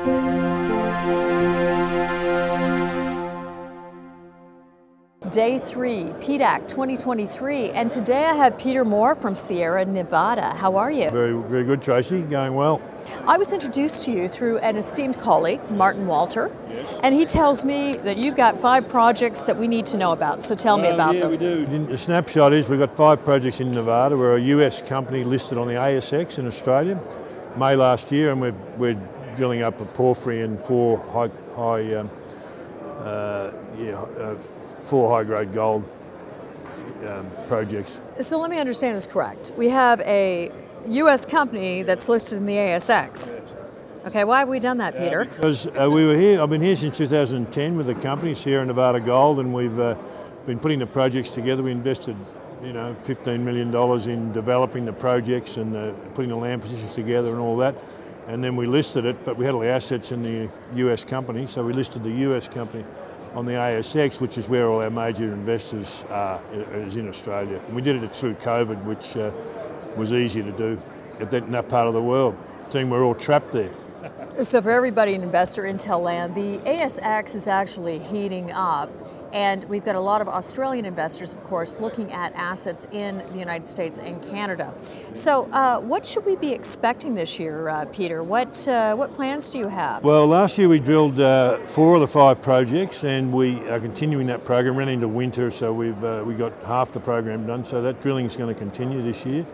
Day three, PDAC 2023, and today I have Peter Moore from Sierra Nevada. How are you? Very, very good, Tracy. Going well. I was introduced to you through an esteemed colleague, Martin Walter, yes. and he tells me that you've got five projects that we need to know about. So tell well, me about yeah, them. we do. The snapshot is we've got five projects in Nevada. We're a US company listed on the ASX in Australia, May last year, and we're, we're drilling up a porphyry and four high, high um, uh, yeah, uh, four high-grade gold um, projects. So let me understand this correct. We have a U.S. company that's listed in the ASX. Okay, why have we done that, Peter? because uh, we were here, I've been here since 2010 with the company, Sierra Nevada Gold, and we've uh, been putting the projects together. We invested, you know, $15 million in developing the projects and uh, putting the land positions together and all that. And then we listed it, but we had all the assets in the US company, so we listed the US company on the ASX, which is where all our major investors are, is in Australia. And we did it through COVID, which uh, was easier to do in that part of the world, seeing we're all trapped there. So for everybody an investor Intel land, the ASX is actually heating up and we've got a lot of Australian investors, of course, looking at assets in the United States and Canada. So, uh, what should we be expecting this year, uh, Peter? What uh, what plans do you have? Well, last year we drilled uh, four of the five projects, and we are continuing that program. Ran into winter, so we've uh, we got half the program done. So that drilling is going to continue this year.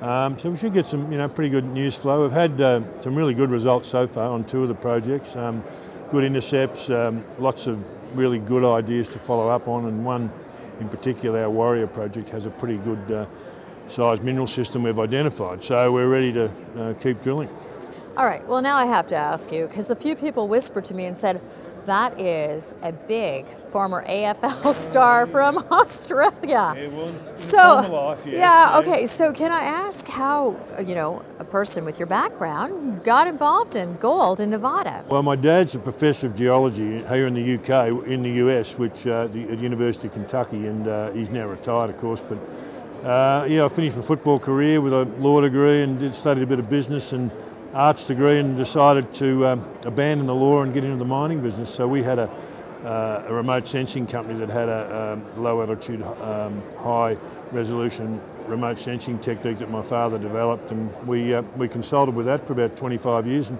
Um, so we should get some, you know, pretty good news flow. We've had uh, some really good results so far on two of the projects. Um, good intercepts, um, lots of really good ideas to follow up on, and one in particular, our Warrior project, has a pretty good uh, size mineral system we've identified. So we're ready to uh, keep drilling. All right, well, now I have to ask you, because a few people whispered to me and said, that is a big former AFL star from Australia. so, life, yeah, yeah, okay. So, can I ask how you know a person with your background got involved in gold in Nevada? Well, my dad's a professor of geology here in the UK, in the US, which uh, the, at University of Kentucky, and uh, he's now retired, of course. But uh, yeah, I finished my football career with a law degree and did studied a bit of business and arts degree and decided to um, abandon the law and get into the mining business. So we had a, uh, a remote sensing company that had a um, low altitude, um, high resolution remote sensing technique that my father developed, and we uh, we consulted with that for about 25 years. And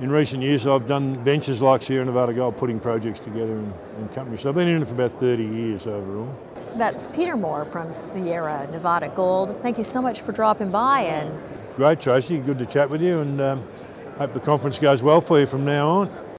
in recent years, I've done ventures like Sierra Nevada Gold, putting projects together in, in companies. So I've been in it for about 30 years overall. That's Peter Moore from Sierra Nevada Gold. Thank you so much for dropping by and Great, Tracy. Good to chat with you, and um, hope the conference goes well for you from now on.